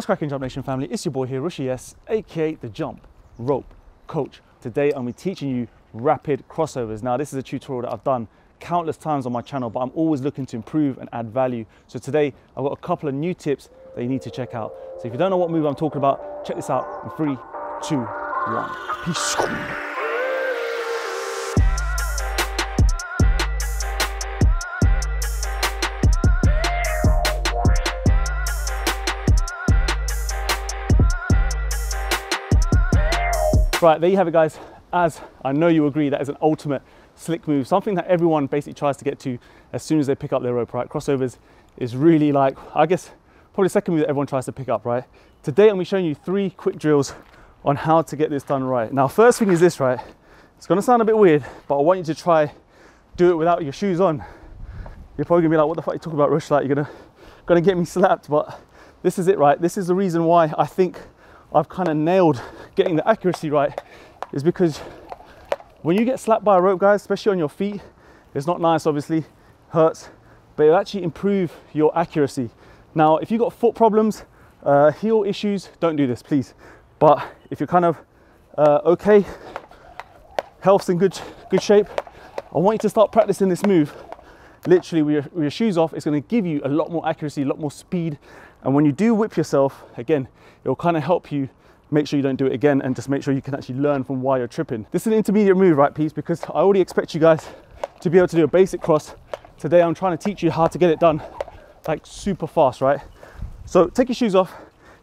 What's cracking Jump Nation family? It's your boy here, Rushy S, aka the Jump Rope Coach. Today I'm be teaching you rapid crossovers. Now this is a tutorial that I've done countless times on my channel, but I'm always looking to improve and add value. So today I've got a couple of new tips that you need to check out. So if you don't know what move I'm talking about, check this out in three, two, one. Peace. Right, there you have it guys. As I know you agree, that is an ultimate slick move, something that everyone basically tries to get to as soon as they pick up their rope, right? Crossovers is really like, I guess, probably the second move that everyone tries to pick up, right? Today I'm gonna be showing you three quick drills on how to get this done right. Now, first thing is this, right? It's gonna sound a bit weird, but I want you to try do it without your shoes on. You're probably gonna be like, what the fuck are you talking about, Rush? Like, you're gonna, gonna get me slapped, but this is it, right? This is the reason why I think I've kind of nailed getting the accuracy right is because when you get slapped by a rope, guys, especially on your feet, it's not nice, obviously, hurts, but it'll actually improve your accuracy. Now, if you've got foot problems, uh, heel issues, don't do this, please. But if you're kind of uh, okay, health's in good, good shape, I want you to start practicing this move. Literally, with your, with your shoes off, it's gonna give you a lot more accuracy, a lot more speed. And when you do whip yourself, again, it'll kind of help you make sure you don't do it again and just make sure you can actually learn from why you're tripping. This is an intermediate move, right, peeps, because I already expect you guys to be able to do a basic cross. Today, I'm trying to teach you how to get it done like super fast, right? So take your shoes off.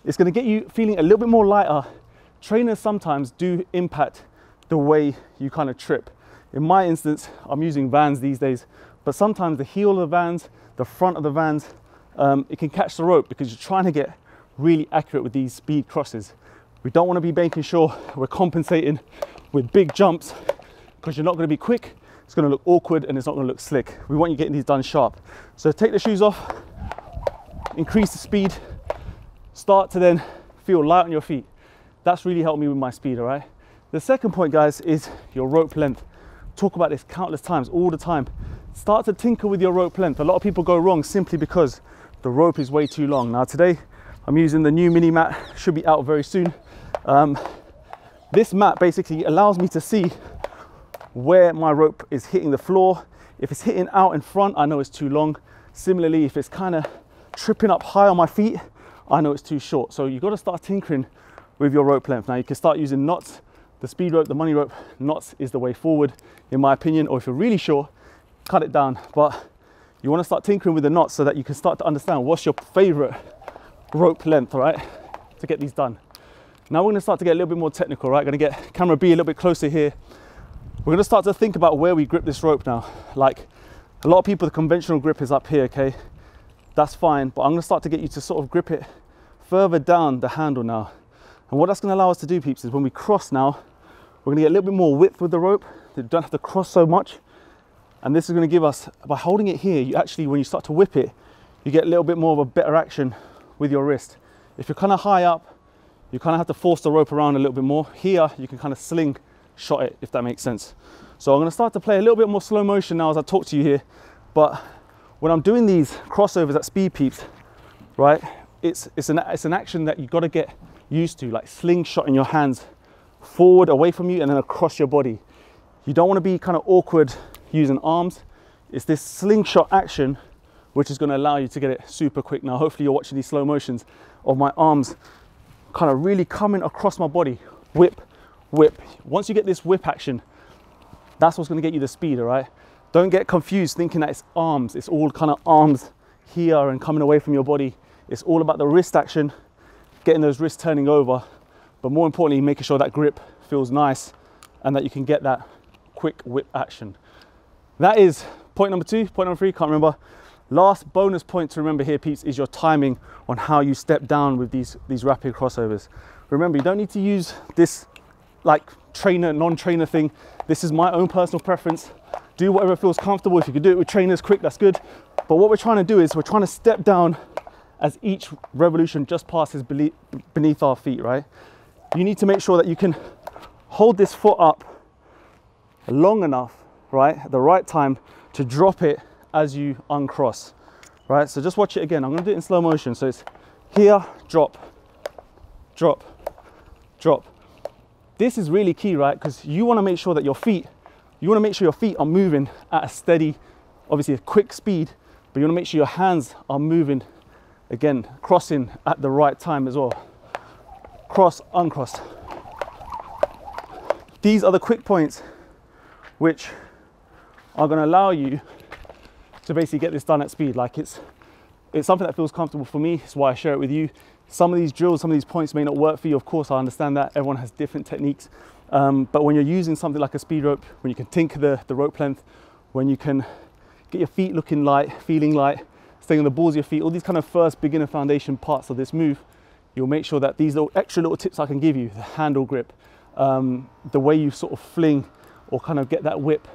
It's gonna get you feeling a little bit more lighter. Trainers sometimes do impact the way you kind of trip. In my instance, I'm using Vans these days, but sometimes the heel of the Vans, the front of the Vans, um, it can catch the rope because you're trying to get really accurate with these speed crosses. We don't want to be making sure we're compensating with big jumps because you're not going to be quick, it's going to look awkward and it's not going to look slick. We want you getting these done sharp. So take the shoes off, increase the speed, start to then feel light on your feet. That's really helped me with my speed, all right? The second point, guys, is your rope length. Talk about this countless times, all the time. Start to tinker with your rope length. A lot of people go wrong simply because the rope is way too long. Now today, I'm using the new mini mat, should be out very soon. Um, this mat basically allows me to see where my rope is hitting the floor. If it's hitting out in front, I know it's too long. Similarly, if it's kind of tripping up high on my feet, I know it's too short. So you've got to start tinkering with your rope length. Now you can start using knots, the speed rope, the money rope, knots is the way forward, in my opinion, or if you're really sure, cut it down. But you want to start tinkering with the knots so that you can start to understand what's your favorite rope length, right, to get these done. Now we're gonna start to get a little bit more technical, right? Gonna get camera B a little bit closer here. We're gonna start to think about where we grip this rope now. Like a lot of people, the conventional grip is up here, okay? That's fine, but I'm gonna start to get you to sort of grip it further down the handle now. And what that's gonna allow us to do, peeps, is when we cross now, we're gonna get a little bit more width with the rope. You don't have to cross so much. And this is gonna give us, by holding it here, you actually, when you start to whip it, you get a little bit more of a better action with your wrist. If you're kind of high up, you kind of have to force the rope around a little bit more. Here, you can kind of sling shot it, if that makes sense. So I'm gonna start to play a little bit more slow motion now as I talk to you here. But when I'm doing these crossovers at speed peeps, right, it's, it's, an, it's an action that you've got to get used to, like slingshot in your hands forward away from you and then across your body. You don't want to be kind of awkward using arms. It's this slingshot action which is going to allow you to get it super quick. Now, hopefully you're watching these slow motions of my arms kind of really coming across my body. Whip, whip. Once you get this whip action, that's what's going to get you the speed, all right? Don't get confused thinking that it's arms. It's all kind of arms here and coming away from your body. It's all about the wrist action, getting those wrists turning over, but more importantly, making sure that grip feels nice and that you can get that quick whip action. That is point number two, point number three, can't remember. Last bonus point to remember here, peeps, is your timing on how you step down with these, these rapid crossovers. Remember, you don't need to use this like trainer, non-trainer thing. This is my own personal preference. Do whatever feels comfortable. If you can do it with trainers quick, that's good. But what we're trying to do is we're trying to step down as each revolution just passes beneath our feet, right? You need to make sure that you can hold this foot up long enough, right, at the right time to drop it as you uncross, right? So just watch it again. I'm gonna do it in slow motion. So it's here, drop, drop, drop. This is really key, right? Because you want to make sure that your feet, you want to make sure your feet are moving at a steady, obviously a quick speed, but you want to make sure your hands are moving, again, crossing at the right time as well. Cross, uncross. These are the quick points which are going to allow you to basically get this done at speed. Like it's it's something that feels comfortable for me. It's why I share it with you. Some of these drills, some of these points may not work for you. Of course, I understand that. Everyone has different techniques. Um, but when you're using something like a speed rope, when you can tinker the, the rope length, when you can get your feet looking light, feeling light, staying on the balls of your feet, all these kind of first beginner foundation parts of this move, you'll make sure that these little extra little tips I can give you, the handle grip, um, the way you sort of fling or kind of get that whip,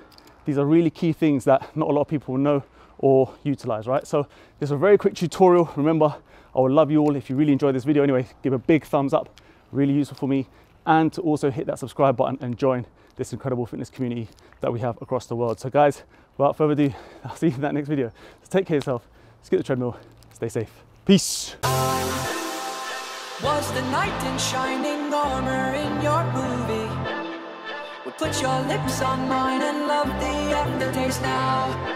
these are really key things that not a lot of people know or utilize, right? So this is a very quick tutorial. Remember, I would love you all if you really enjoyed this video anyway, give a big thumbs up, really useful for me. And to also hit that subscribe button and join this incredible fitness community that we have across the world. So guys, without further ado, I'll see you in that next video. So take care of yourself, skip the treadmill, stay safe. Peace. Was the in shining armor in your movie? Put your lips on mine and love the aftertaste now.